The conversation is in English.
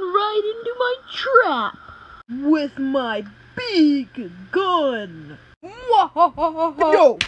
right into my trap. With my big gun. No!